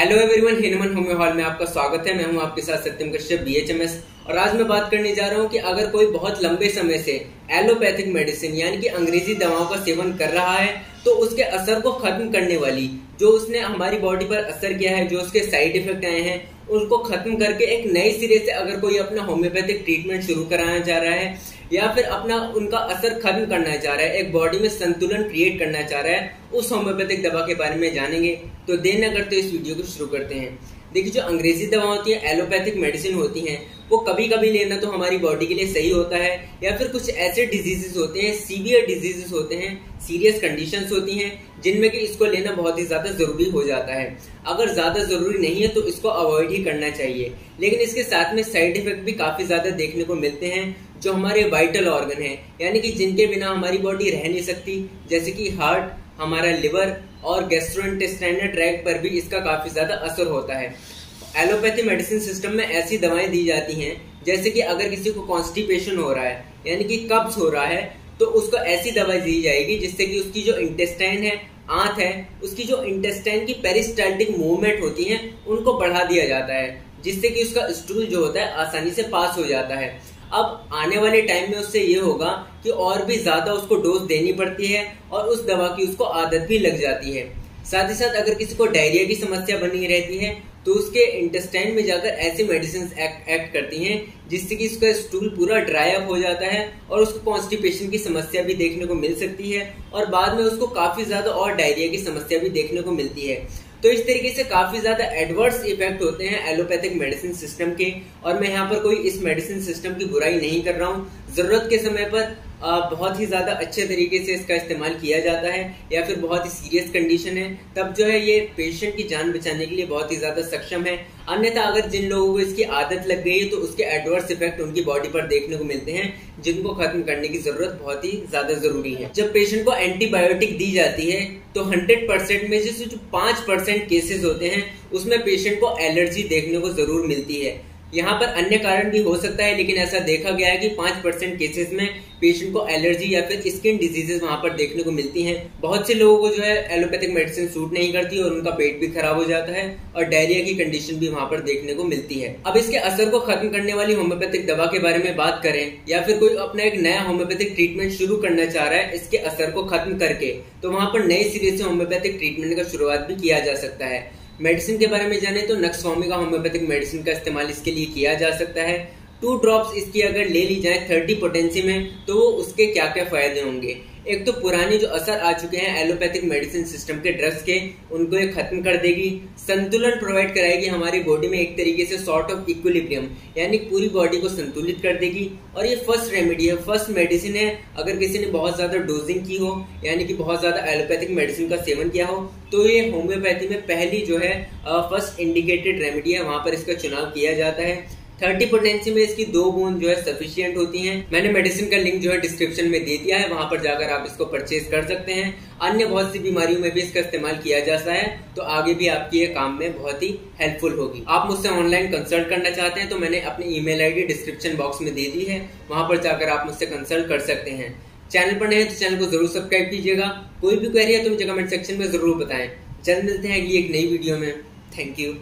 Hello everyone Hahnemann homeo hall में आपका स्वागत है। मैं हूँ आपके साथ सत्यम कश्यप बीएचएमएस और आज मैं बात करने जा रहा हूँ कि अगर कोई बहुत लंबे समय से एलोपैथिक मेडिसिन यानी कि अंग्रेज़ी दवाओं का सेवन कर रहा है तो उसके असर को खत्म करने वाली, जो उसने हमारी बॉडी पर असर किया है, जो उसके साइड इफ़ेक्ट आए हैं, उनको खत्म करके एक नए सिरे से अगर कोई अपना होम्योपैथिक ट्रीटमेंट शुरू कराना चाह रहा है, या फिर अपना, उनका असर खत्म करना चाह रहा है, एक बॉडी में संतुलन क्रिएट करना चाह रहा है, उस होम्योपैथिक दवा के बारे में जानेंगे। तो देर न करते इस वीडियो को शुरू करते हैं। देखिए, जो अंग्रेज़ी दवा होती है एलोपैथिक मेडिसिन होती हैं, वो कभी कभी लेना तो हमारी बॉडी के लिए सही होता है, या फिर कुछ ऐसे डिजीजेस होते हैं सीवियर डिजीजेस होते हैं सीरियस कंडीशंस होती हैं, जिनमें कि इसको लेना बहुत ही ज़्यादा ज़रूरी हो जाता है। अगर ज़्यादा ज़रूरी नहीं है तो इसको अवॉइड ही करना चाहिए। लेकिन इसके साथ में साइड इफ़ेक्ट भी काफ़ी ज़्यादा देखने को मिलते हैं, जो हमारे वाइटल ऑर्गन है, यानी कि जिनके बिना हमारी बॉडी रह नहीं सकती, जैसे कि हार्ट हमारा लिवर और गैस्ट्रोइंटेस्टाइनल ट्रैक पर भी इसका काफ़ी ज़्यादा असर होता है। एलोपैथी मेडिसिन सिस्टम में ऐसी दवाएँ दी जाती हैं, जैसे कि अगर किसी को कॉन्स्टिपेशन हो रहा है, यानी कि कब्ज हो रहा है तो उसको ऐसी दवाई दी जाएगी जिससे कि उसकी जो इंटेस्टाइन है, आंत है, उसकी जो इंटेस्टाइन की पेरिस्टाल्टिक मूवमेंट होती है, उनको बढ़ा दिया जाता है, जिससे कि उसका स्टूल जो होता है, आसानी से पास हो जाता है। अब आने वाले टाइम में उससे ये होगा कि और भी ज़्यादा उसको डोज देनी पड़ती है और उस दवा की उसको आदत भी लग जाती है। साथ ही साथ अगर किसी को डायरिया की समस्या बनी रहती है तो उसके इंटेस्टाइन में जाकर ऐसी मेडिसिन एक्ट, एक्ट करती हैं जिससे कि उसका स्टूल पूरा ड्राई अप हो जाता है और उसको कॉन्स्टिपेशन की समस्या भी देखने को मिल सकती है और बाद में उसको काफ़ी ज़्यादा और डायरिया की समस्या भी देखने को मिलती है। तो इस तरीके से काफ़ी ज़्यादा एडवर्स इफ़ेक्ट होते हैं एलोपैथिक मेडिसिन सिस्टम के, और मैं यहाँ पर कोई इस मेडिसिन सिस्टम की बुराई नहीं कर रहा हूँ। ज़रूरत के समय पर बहुत ही ज़्यादा अच्छे तरीके से इसका इस्तेमाल किया जाता है या फिर बहुत ही सीरियस कंडीशन है, तब जो है ये पेशेंट की जान बचाने के लिए बहुत ही ज़्यादा सक्षम है। अन्यथा अगर जिन लोगों को इसकी आदत लग गई है तो उसके एडवर्स इफ़ेक्ट उनकी बॉडी पर देखने को मिलते हैं, जिनको खत्म करने की ज़रूरत बहुत ही ज़्यादा ज़रूरी है। जब पेशेंट को एंटीबायोटिक दी जाती है तो 100 परसेंट में से जो पाँच परसेंट केसेस होते हैं, उसमें पेशेंट को एलर्जी देखने को ज़रूर मिलती है। यहाँ पर अन्य कारण भी हो सकता है, लेकिन ऐसा देखा गया है कि पाँच परसेंट केसेस में पेशेंट को एलर्जी या फिर स्किन डिजीजेस वहाँ पर देखने को मिलती हैं। बहुत से लोगों को जो है एलोपैथिक मेडिसिन सूट नहीं करती और उनका पेट भी खराब हो जाता है और डायरिया की कंडीशन भी वहाँ पर देखने को मिलती है। अब इसके असर को खत्म करने वाली होम्योपैथिक दवा के बारे में बात करें, या फिर कोई अपना एक नया होम्योपैथिक ट्रीटमेंट शुरू करना चाह रहा है, इसके असर को खत्म करके तो वहाँ पर नए सिरे से होम्योपैथिक ट्रीटमेंट का शुरुआत भी किया जा सकता है। मेडिसिन के बारे में जाने तो नक्स का होम्योपैथिक मेडिसिन का इस्तेमाल इसके लिए किया जा सकता है। टू ड्रॉप्स इसकी अगर ले ली जाए थर्टी पोटेंसी में तो वो उसके क्या क्या फ़ायदे होंगे? एक तो पुरानी जो असर आ चुके हैं एलोपैथिक मेडिसिन सिस्टम के ड्रग्स के, उनको ये खत्म कर देगी। संतुलन प्रोवाइड कराएगी हमारी बॉडी में एक तरीके से सॉर्ट ऑफ़ इक्विलिब्रियम यानी पूरी बॉडी को संतुलित कर देगी। और ये फ़र्स्ट रेमेडी है फ़र्स्ट मेडिसिन है। अगर किसी ने बहुत ज़्यादा डोजिंग की हो, यानी कि बहुत ज़्यादा एलोपैथिक मेडिसिन का सेवन किया हो तो ये होम्योपैथी में पहली जो है फ़र्स्ट इंडिकेटेड रेमेडी है। वहाँ पर इसका चुनाव किया जाता है। थर्टी पोटेंसी में इसकी दो बूंद जो है सफिशियंट होती हैं। मैंने मेडिसिन का लिंक जो है डिस्क्रिप्शन में दे दिया है, वहाँ पर जाकर आप इसको परचेज कर सकते हैं। अन्य बहुत सी बीमारियों में भी इसका इस्तेमाल किया जाता है तो आगे भी आपकी ये काम में बहुत ही हेल्पफुल होगी। आप मुझसे ऑनलाइन कंसल्ट करना चाहते हैं तो मैंने अपनी ईमेल आईडी डिस्क्रिप्शन बॉक्स में दे दी है। वहाँ पर जाकर आप मुझसे कंसल्ट कर सकते हैं। चैनल पर नए तो चैनल को ज़रूर सब्सक्राइब कीजिएगा। कोई भी क्वेरी है तो मुझे कमेंट सेक्शन में ज़रूर बताएँ। जल्द मिलते हैं अगली एक नई वीडियो में। Thank you